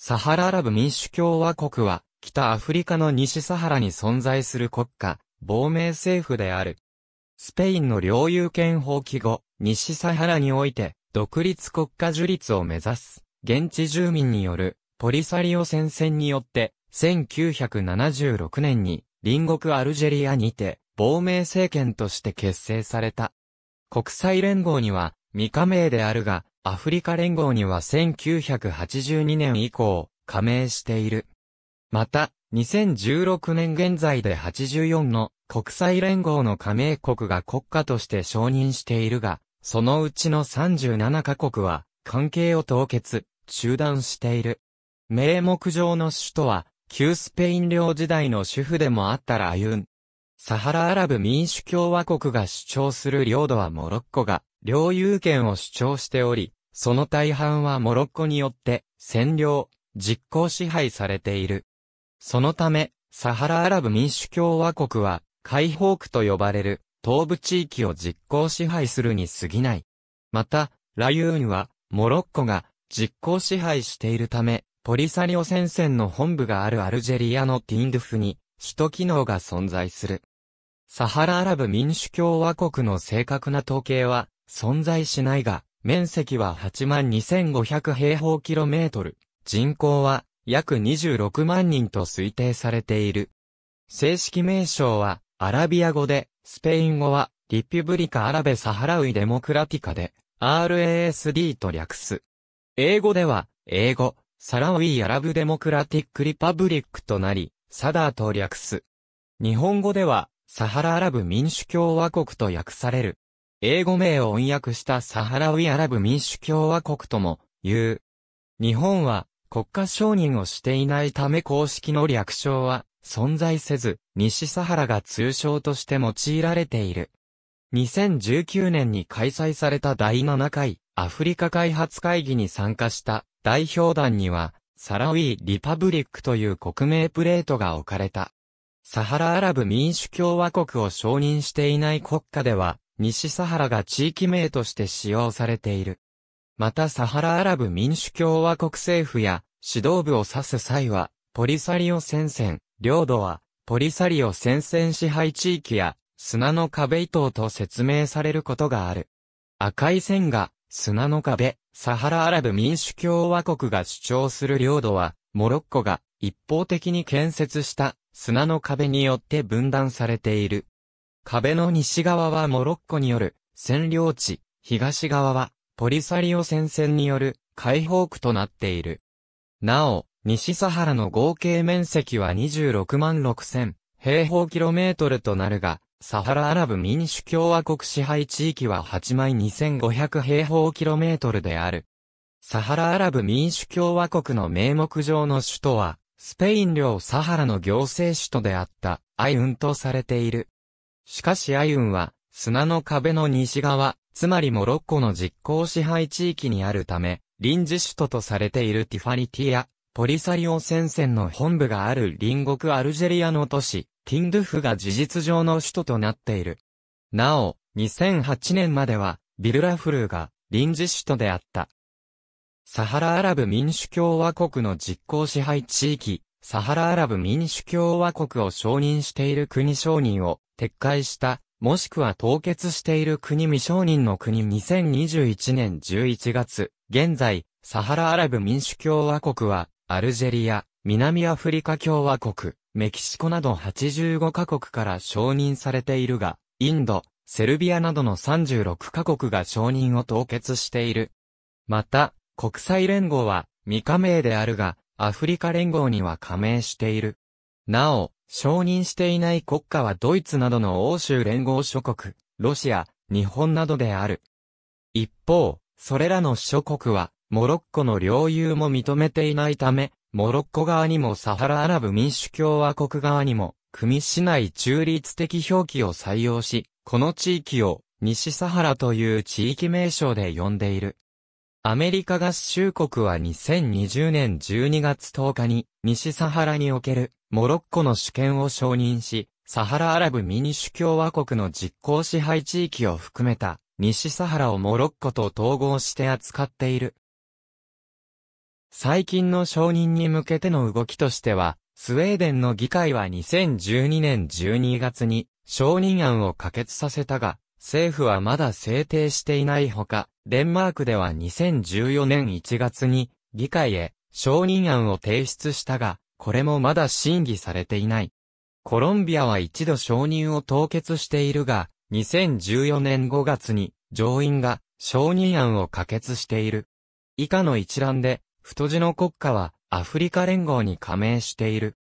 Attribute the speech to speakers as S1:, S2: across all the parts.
S1: サハラアラブ民主共和国は、北アフリカの西サハラに存在する国家、亡命政府である。スペインの領有権放棄後、西サハラにおいて、独立国家樹立を目指す、現地住民による、ポリサリオ戦線によって、1976年に、隣国アルジェリアにて、亡命政権として結成された。国際連合には、未加盟であるが、アフリカ連合には1982年以降、加盟している。また、2016年現在で84の国際連合の加盟国が国家として承認しているが、そのうちの37カ国は関係を凍結、中断している。名目上の首都は、旧スペイン領時代の主婦でもあったラユン。サハラアラブ民主共和国が主張する領土はモロッコが領有権を主張しており、その大半はモロッコによって占領、実行支配されている。そのため、サハラアラブ民主共和国は、解放区と呼ばれる東部地域を実行支配するに過ぎない。また、ラユーンは、モロッコが実行支配しているため、ポリサリオ戦線の本部があるアルジェリアのティンドゥフに、首都機能が存在する。サハラアラブ民主共和国の正確な統計は存在しないが、面積は82,500平方キロメートル、人口は約26万人と推定されている。正式名称は、アラビア語で、スペイン語は、リピュブリカ・アラベ・サハラウイ・デモクラティカで、RASD と略す。英語では、英語、サラウィ・アラブ・デモクラティック・リパブリックとなり、サダーと略す。日本語では、サハラアラブ民主共和国と訳される。英語名を翻訳したサハラウィアラブ民主共和国とも言う。日本は国家承認をしていないため公式の略称は存在せず、西サハラが通称として用いられている。2019年に開催された第7回アフリカ開発会議に参加した代表団には、サラウィー・リパブリックという国名プレートが置かれた。サハラアラブ民主共和国を承認していない国家では、西サハラが地域名として使用されている。またサハラアラブ民主共和国政府や指導部を指す際は、ポリサリオ戦線、領土は、ポリサリオ戦線支配地域や、砂の壁等と説明されることがある。赤い線が、砂の壁、サハラアラブ民主共和国が主張する領土は、モロッコが一方的に建設した砂の壁によって分断されている。壁の西側はモロッコによる占領地、東側はポリサリオ戦線による解放区となっている。なお、西サハラの合計面積は26万6千平方キロメートルとなるが、サハラアラブ民主共和国支配地域は8万2500平方キロメートルである。サハラアラブ民主共和国の名目上の首都は、スペイン領サハラの行政首都であった、アイウンとされている。しかしアイウンは、砂の壁の西側、つまりモロッコの実行支配地域にあるため、臨時首都とされているティファニティア、ポリサリオ戦線の本部がある隣国アルジェリアの都市、ティンドゥフが事実上の首都となっている。なお、2008年までは、ビルラフルーが臨時首都であった。サハラアラブ民主共和国の実行支配地域、サハラアラブ民主共和国を承認している国承認を撤回した、もしくは凍結している国未承認の国2021年11月、現在、サハラアラブ民主共和国は、アルジェリア、南アフリカ共和国、メキシコなど85カ国から承認されているが、インド、セルビアなどの36カ国が承認を凍結している。また、国際連合は未加盟であるが、アフリカ連合には加盟している。なお、承認していない国家はドイツなどの欧州連合諸国、ロシア、日本などである。一方、それらの諸国は、モロッコの領有も認めていないため、モロッコ側にもサハラアラブ民主共和国側にも、組しない中立的表記を採用し、この地域を西サハラという地域名称で呼んでいる。アメリカ合衆国は2020年12月10日に西サハラにおけるモロッコの主権を承認し、サハラアラブ民主共和国の実効支配地域を含めた西サハラをモロッコと統合して扱っている。最近の承認に向けての動きとしては、スウェーデンの議会は2012年12月に承認案を可決させたが、政府はまだ制定していないほか、デンマークでは2014年1月に議会へ承認案を提出したが、これもまだ審議されていない。コロンビアは一度承認を凍結しているが、2014年5月に上院が承認案を可決している。以下の一覧で、太字の国家はアフリカ連合に加盟している。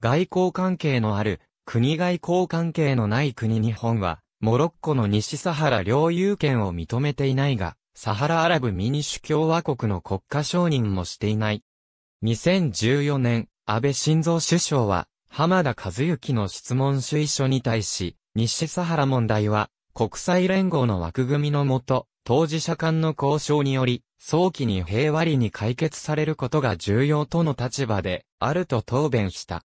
S1: 外交関係のある国外交関係のない国日本は、モロッコの西サハラ領有権を認めていないが、サハラアラブ民主共和国の国家承認もしていない。2014年、安倍晋三首相は、浜田和幸の質問主意書に対し、西サハラ問題は、国際連合の枠組みのもと、当事者間の交渉により、早期に平和裏に解決されることが重要との立場で、あると答弁した。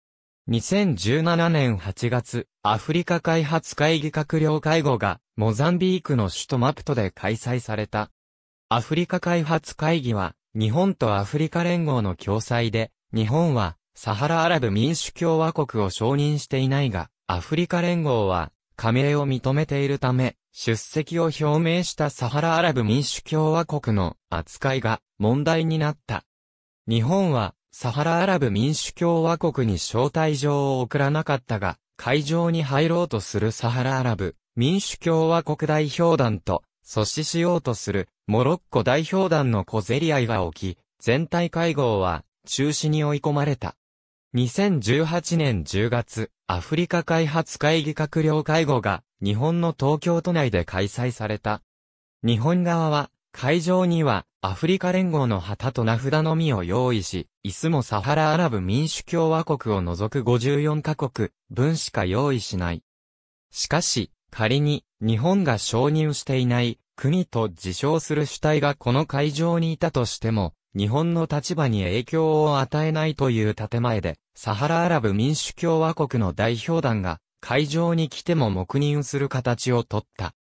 S1: 2017年8月、アフリカ開発会議閣僚会合が、モザンビークの首都マプトで開催された。アフリカ開発会議は、日本とアフリカ連合の共催で、日本は、サハラアラブ民主共和国を承認していないが、アフリカ連合は加盟を認めているため、出席を表明したサハラアラブ民主共和国の扱いが問題になった。日本はサハラアラブ民主共和国に招待状を送らなかったが、会場に入ろうとするサハラアラブ民主共和国代表団と阻止しようとするモロッコ代表団の小競り合いが起き、全体会合は中止に追い込まれた。2018年10月、アフリカ開発会議閣僚会合が日本の東京都内で開催された。日本側は会場にはアフリカ連合の旗と名札のみを用意し、イスもサハラアラブ民主共和国を除く54カ国分しか用意しない。しかし、仮に日本が承認していない国と自称する主体がこの会場にいたとしても、日本の立場に影響を与えないという建前で、サハラアラブ民主共和国の代表団が会場に来ても黙認する形をとった。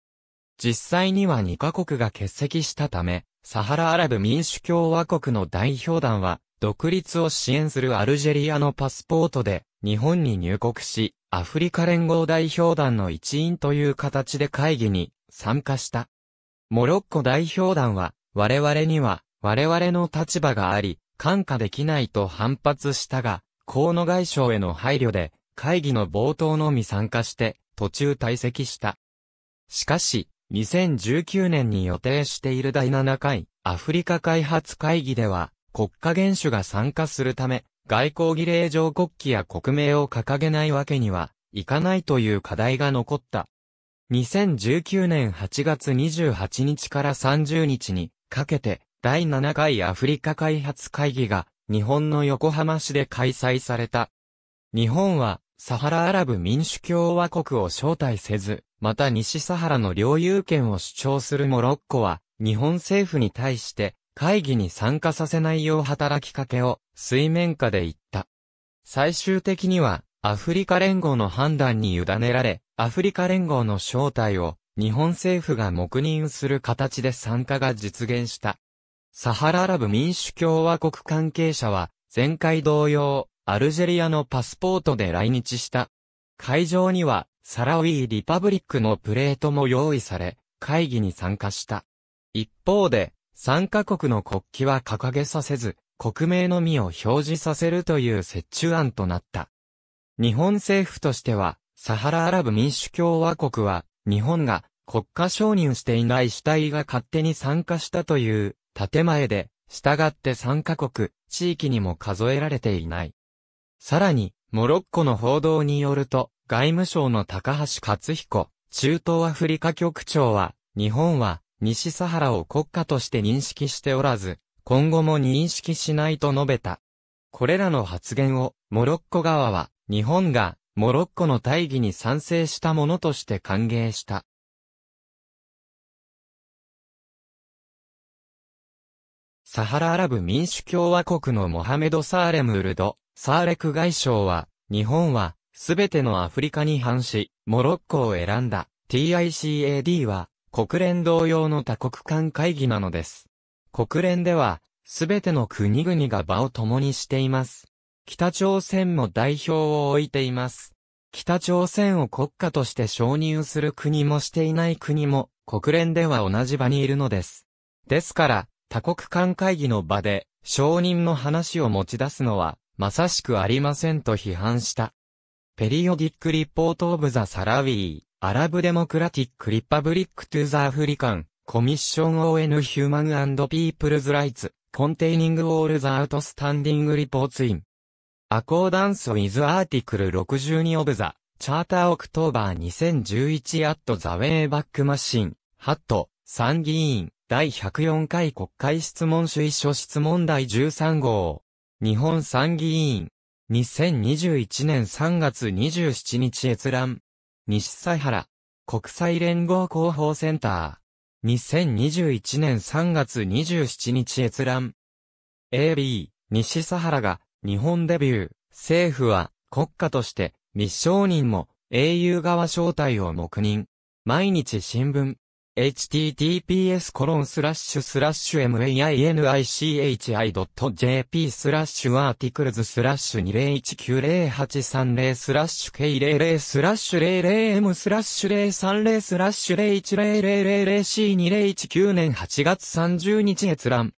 S1: 実際には2カ国が欠席したため、サハラアラブ民主共和国の代表団は、独立を支援するアルジェリアのパスポートで日本に入国し、アフリカ連合代表団の一員という形で会議に参加した。モロッコ代表団は、我々には我々の立場があり、感化できないと反発したが、河野外相への配慮で、会議の冒頭のみ参加して、途中退席した。しかし、2019年に予定している第7回アフリカ開発会議では、国家元首が参加するため、外交儀礼上国旗や国名を掲げないわけにはいかないという課題が残った。2019年8月28日から30日にかけて第7回アフリカ開発会議が日本の横浜市で開催された。日本はサハラアラブ民主共和国を招待せず、また西サハラの領有権を主張するモロッコは日本政府に対して会議に参加させないよう働きかけを水面下で言った。最終的にはアフリカ連合の判断に委ねられ、アフリカ連合の招待を日本政府が黙認する形で参加が実現した。サハラアラブ民主共和国関係者は、前回同様、アルジェリアのパスポートで来日した。会場には、サラウィーリパブリックのプレートも用意され、会議に参加した。一方で、参加国の国旗は掲げさせず、国名のみを表示させるという折衷案となった。日本政府としては、サハラアラブ民主共和国は、日本が国家承認していない主体が勝手に参加したという建前で、従って参加国、地域にも数えられていない。さらに、モロッコの報道によると、外務省の高橋克彦、中東アフリカ局長は、日本は西サハラを国家として認識しておらず、今後も認識しないと述べた。これらの発言を、モロッコ側は、日本が、モロッコの大義に賛成したものとして歓迎した。サハラアラブ民主共和国のモハメド・サーレムウルド、サーレク外相は、日本は、すべてのアフリカに反し、モロッコを選んだ、TICAD は、国連同様の多国間会議なのです。国連では、すべての国々が場を共にしています。北朝鮮も代表を置いています。北朝鮮を国家として承認する国もしていない国も、国連では同じ場にいるのです。ですから、多国間会議の場で、承認の話を持ち出すのは、好ましくありませんと批判した。 Periodic Report of the Sahrawi、Arab Democratic Republic to the African、Commission on Human Peoples' Rights、Containing all the Outstanding Reports in。Accordance with Article 62 of the、Charter October 2011 at the Wayback Machine、ハット、参議院、第104回国会質問主意書質問題13号。日本参議院。2021年3月27日閲覧。西佐原。国際連合広報センター。2021年3月27日閲覧。AB、西佐原が日本デビュー。政府は国家として未承認も au 側招待を黙認。毎日新聞。Https コロンスラッシュスラッシュ mainichi.jp スラッシュ articles スラッシュ20190830スラッシュ K00 スラッシュ 00M スラッシュ030スラッシュ 01000C2019 年8月30日閲覧。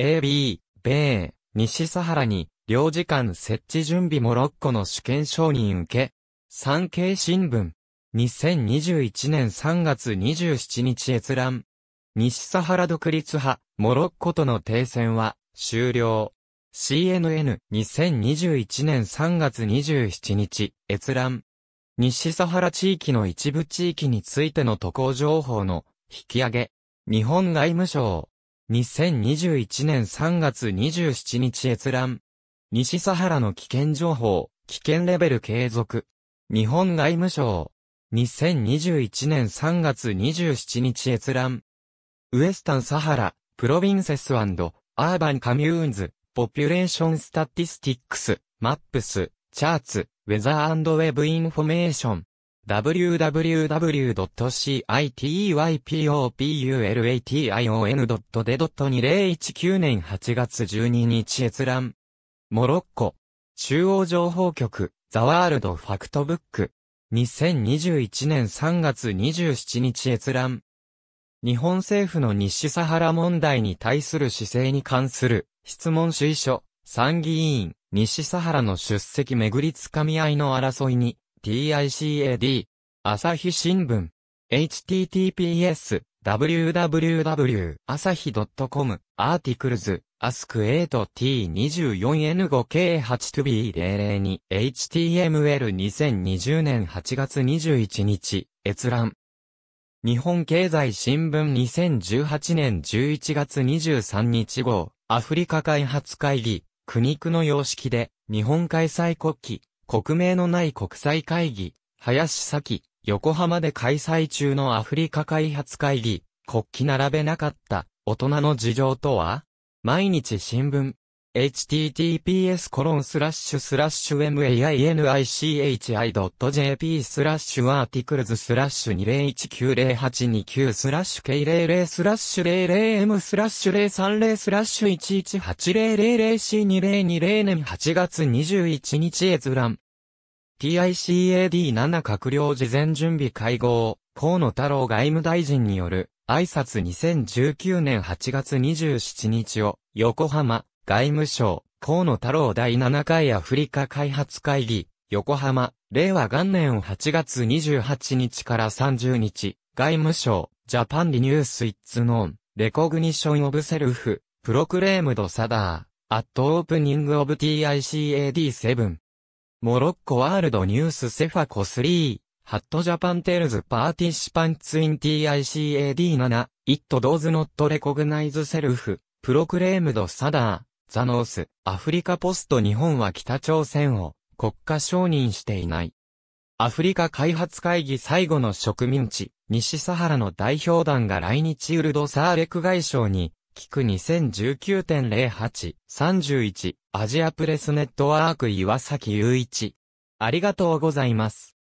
S1: AB、米、西サハラに、領事館設置準備モロッコの主権承認受け。産経新聞。2021年3月27日閲覧。西サハラ独立派、モロッコとの停戦は終了。CNN、2021年3月27日、閲覧。西サハラ地域の一部地域についての渡航情報の引き上げ。日本外務省。2021年3月27日閲覧。西サハラの危険情報、危険レベル継続。日本外務省。2021年3月27日閲覧。 Western Sahara、Provinces Urban Communes、Population Statistics、Maps、Charts、Weather Web Information。www.citypopulation.de.2019 年8月12日閲覧。モロッコ。中央情報局、ザワールドファクトブック。2021年3月27日閲覧。日本政府の西サハラ問題に対する姿勢に関する質問主意書、参議院、西サハラの出席めぐりつかみ合いの争いに、TICAD、朝日新聞、https, www, 朝日 .com, アーティクルズ、ask8t24n5k8to b 002 html2020 年8月21日閲覧。日本経済新聞2018年11月23日号アフリカ開発会議苦肉の様式で日本開催国旗国名のない国際会議林崎横浜で開催中のアフリカ開発会議国旗並べなかった大人の事情とは？毎日新聞。https コロンスラッシュスラッシュ mainichi.jp スラッシュ articles スラッシュ20190829スラッシュ K00 スラッシュ 00M スラッシュ030スラッシュ 118000C2020 年8月21日閲覧。TICAD7 閣僚事前準備会合、河野太郎外務大臣による挨拶2019年8月27日を、横浜、外務省、河野太郎第7回アフリカ開発会議、横浜、令和元年8月28日から30日、外務省、 Japan renews its non、recognition of self、proclaimed SADR、at opening of TICAD7。Morocco World News セファコ3。ハット Japan tells participants in TICAD7、It does not recognize self, proclaimed SADR、The North、Africa Post 日本は北朝鮮を。国家承認していない。アフリカ開発会議最後の植民地、西サハラの代表団が来日ウルドサーレク外相に、聞く2019.08、31、アジアプレスネットワーク岩崎雄一。ありがとうございます。